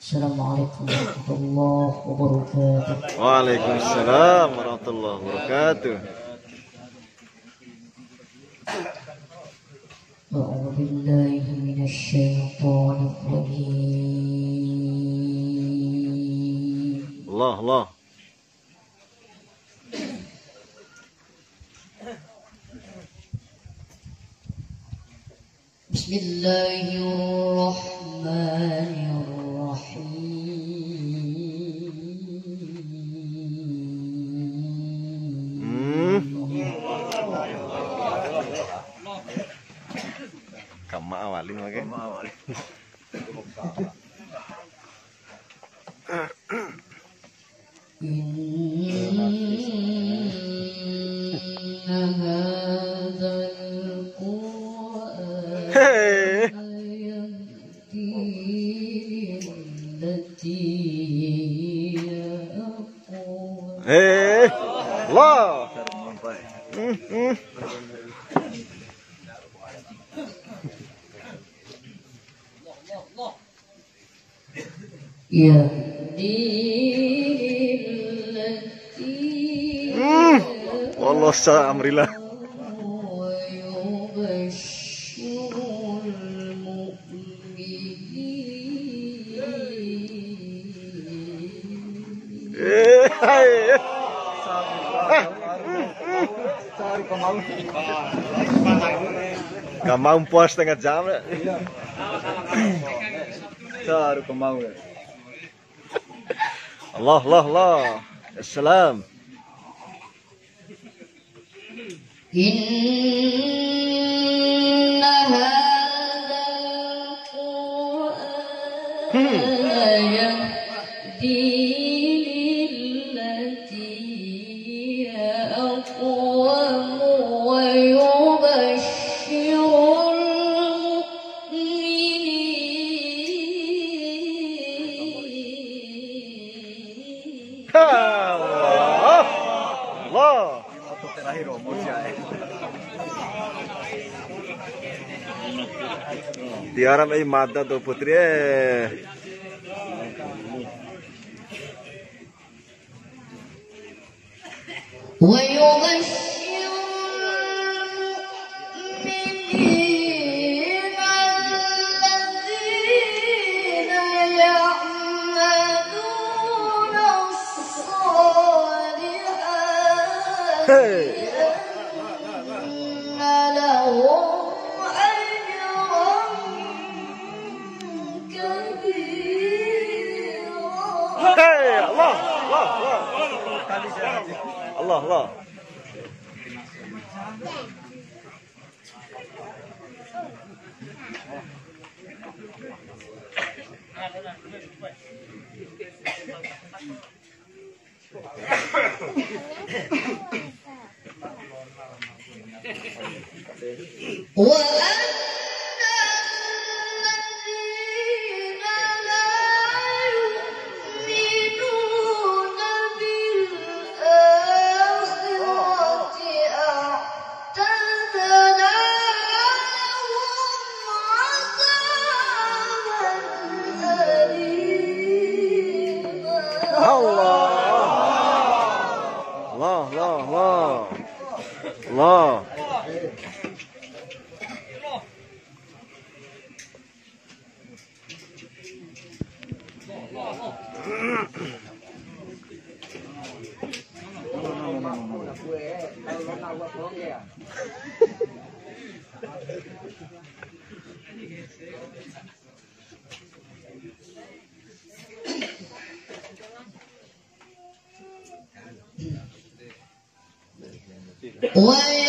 السلام عليكم ورحمة الله وبركاته Waalaikumsalam warahmatullahi wabarakatuh. أعوذ بالله من الشيطان الرجيم Allah Allah. بسم الله الرحمن الرحيم. Kama awalin lagi. إن Gak mau puas setengah jam ya. Saru kemau ya. Allah Allah Allah. Assalam. Tiara mai mata tu putri eh. ويبشر المؤمنين الذين يعملون الصالحات Hey. Allah, Allah. وأن 喂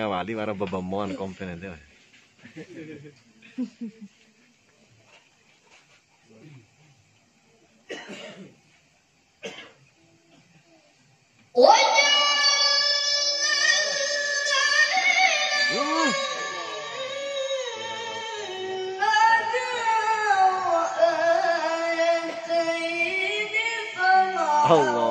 nga wali para babamuan komplain nito. Oye! Allah.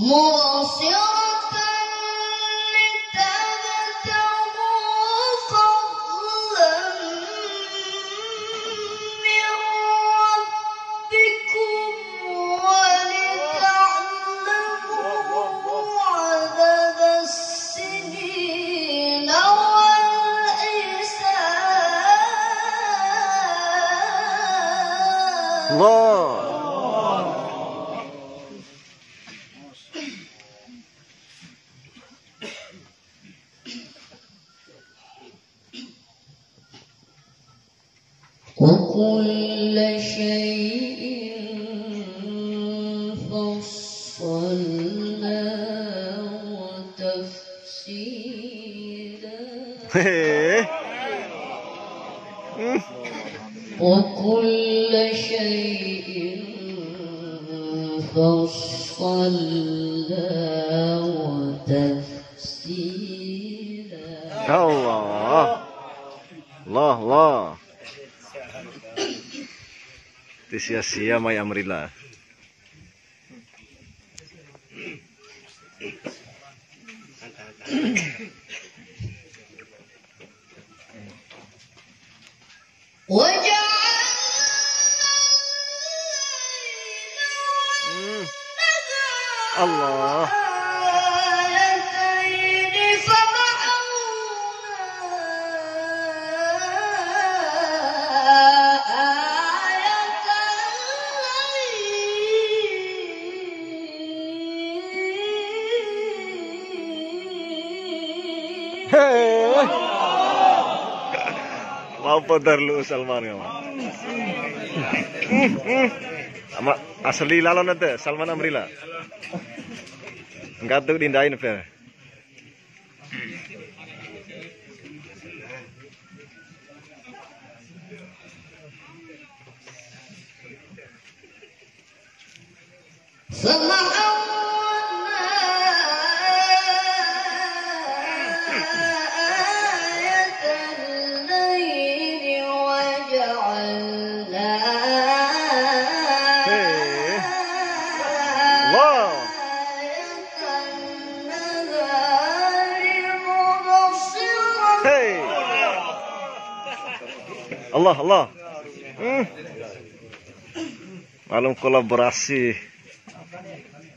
مبصرة وكل شيء فصلناه تفصيلا. وكل شيء فصلناه Allah. Allah, Allah. Sia-sia Mai Amrila. padar lu Salman ya. Ama asli lalu nanti Salman Amrila. Enggak tuh dindain fair. Salman Allah. Hmm. Malam kolaborasi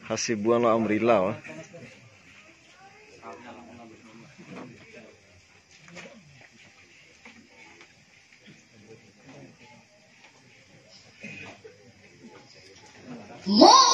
Hasibuan amrillah. wah.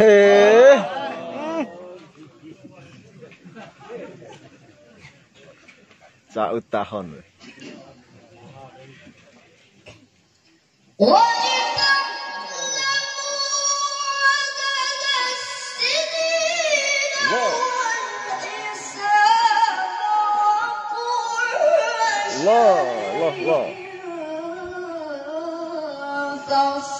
Heh. Saut tahun. Wah! Allah, Allah, Allah.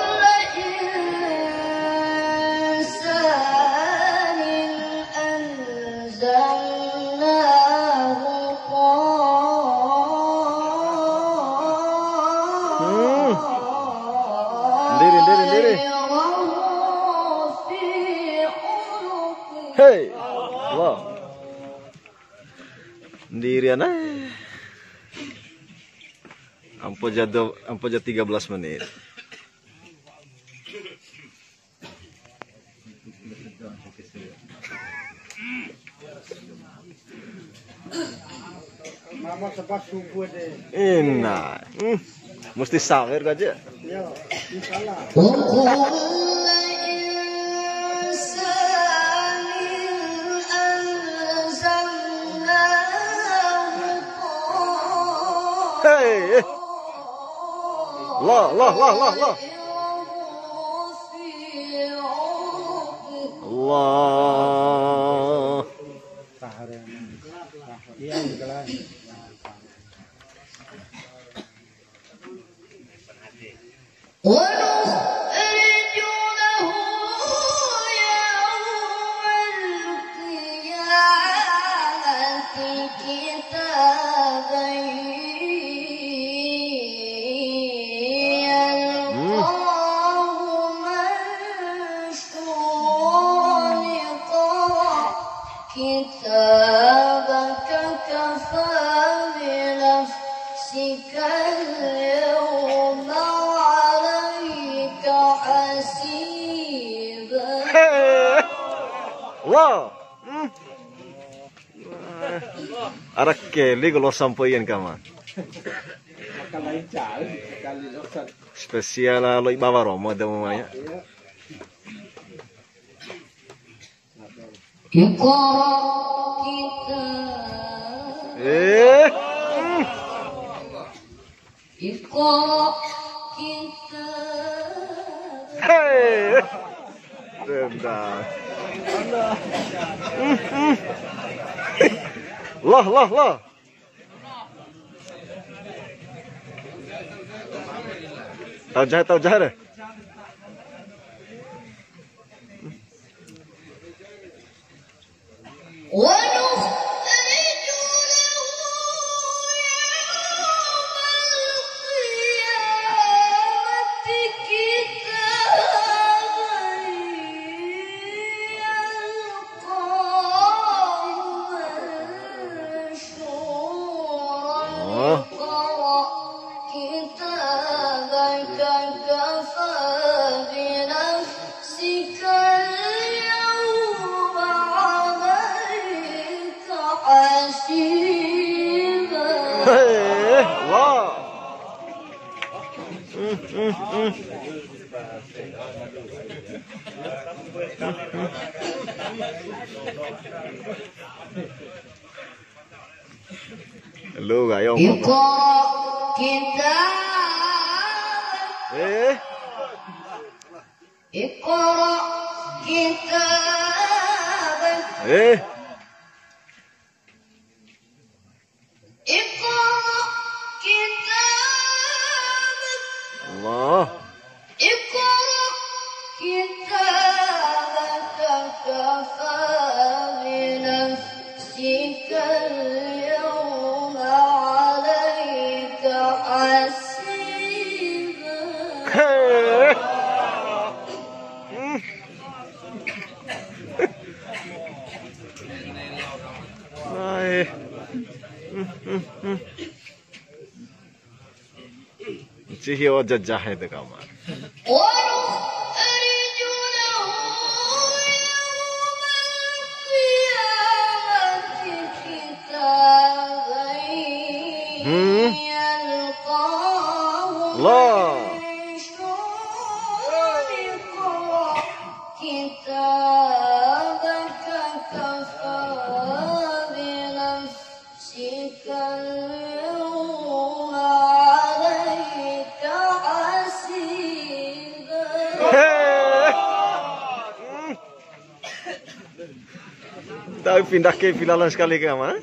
Ayan na. Ang podya, do, 13 menit. Mama sa bus deh. Mesti sawer aja. Ya, insyaallah. Oh, oh, oh. 嘿，拉拉拉拉拉，拉。What? Oke, ini kalau sampai yang kaman. Spesial lo bawa romo ada mamanya. Eh. Ikut kita. Hei. الله الله الله. توجهت توجهت ونخ चाहिए और जज्जा है दगा मार pindah ke Villa Laskali Gama.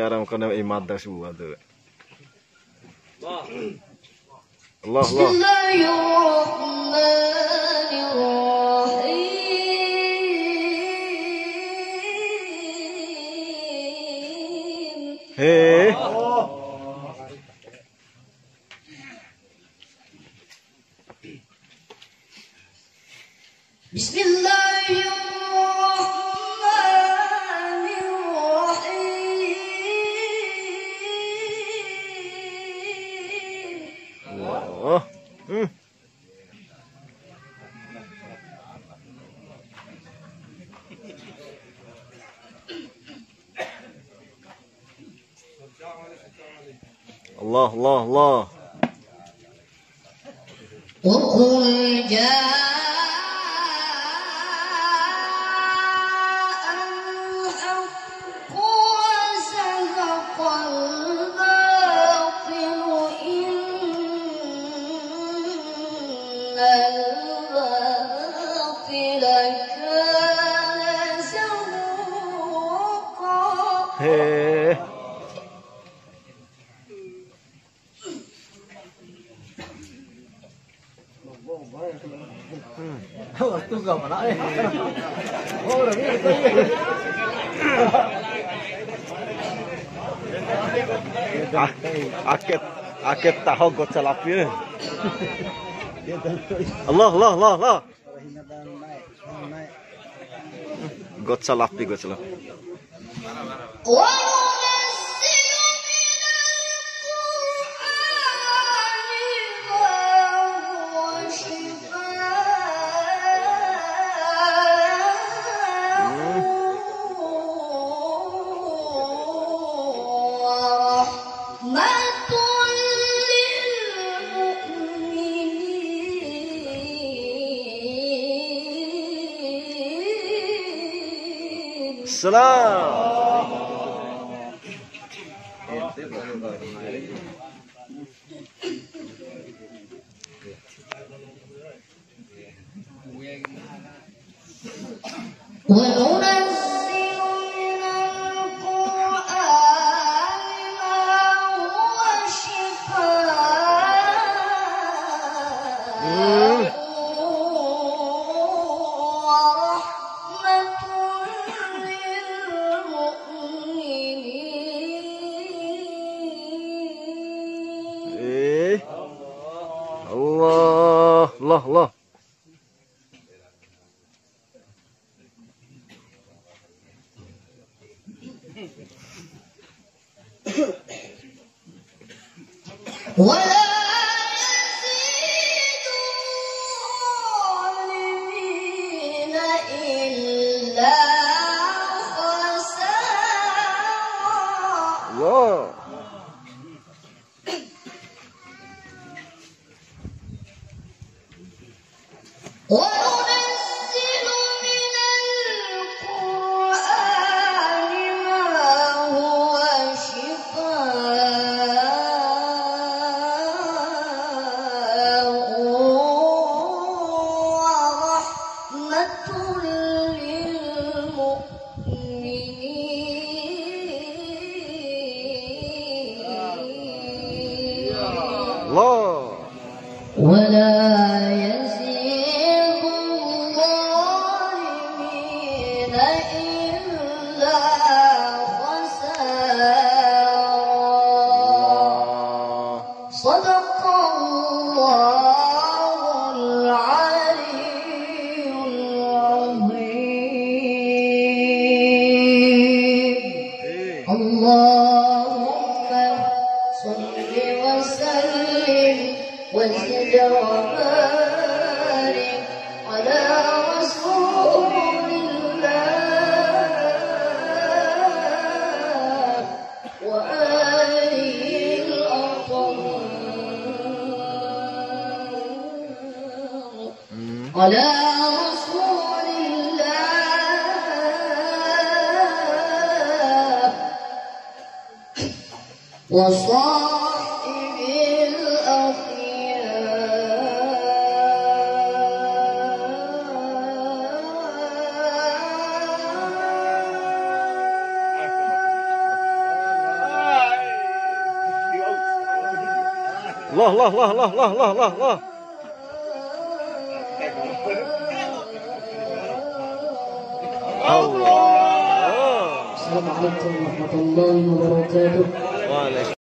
يا مقرنا إي ماده شو هذا. الله الله. بسم الله long, long. كيف تاعو قلت Allah Allah Allah Allah الله قلت العفير قلت العفير السلام وقولا على رسول الله وصاحب الله الله الله الله الله الله الله. الله. السلام عليكم ورحمة الله وبركاته. وعليكم